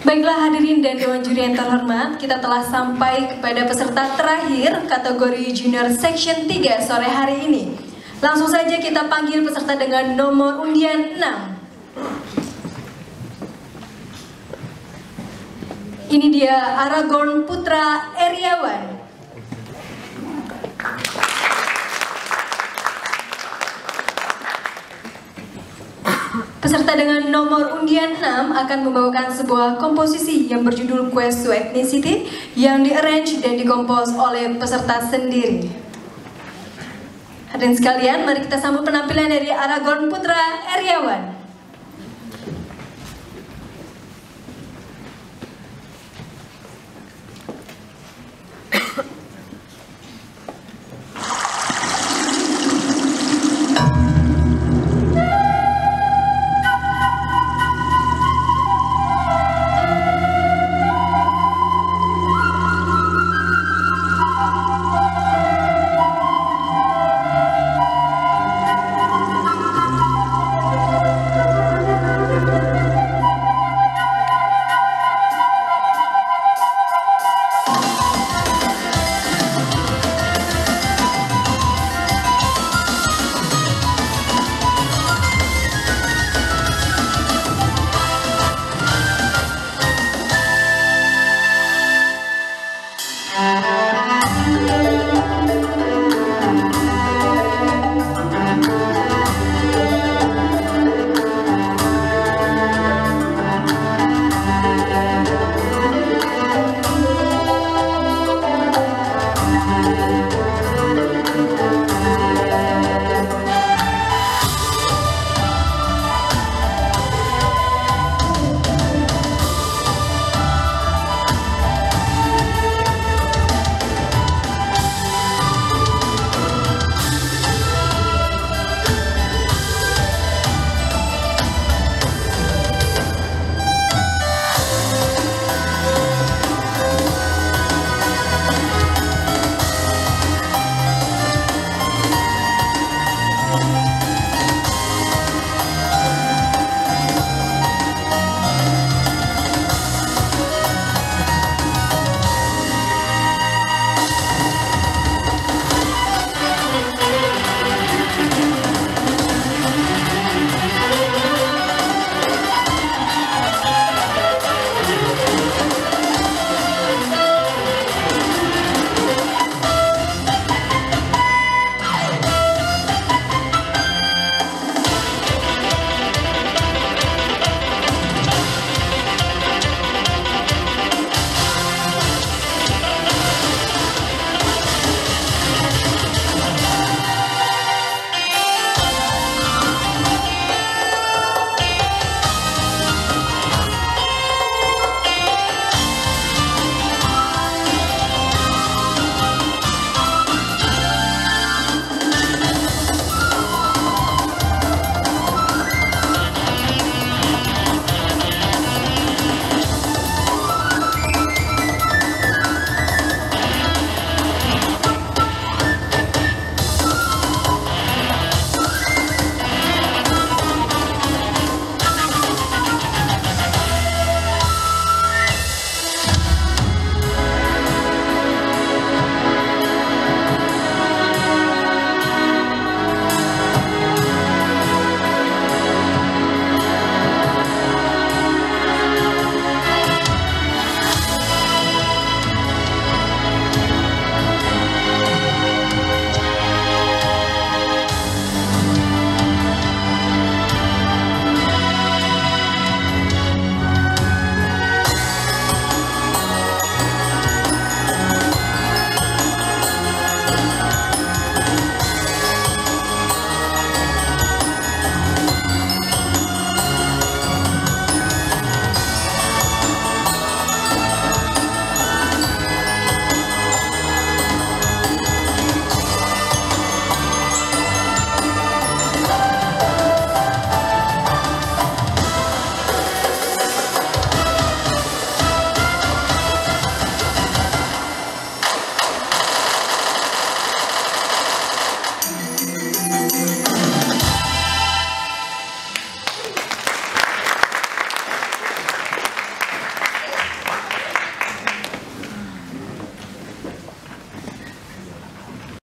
Baiklah hadirin dan Dewan Juri yang terhormat, kita telah sampai kepada peserta terakhir kategori Junior Section 3 sore hari ini. Langsung saja kita panggil peserta dengan nomor undian 6. Ini dia Aragorn Putra Eriawan. Peserta dengan nomor undian 6 akan membawakan sebuah komposisi yang berjudul Quest to Ethnicity yang di-arrange dan dikompos oleh peserta sendiri. Hadirin sekalian, mari kita sambut penampilan dari Aragorn Putra Eriawan.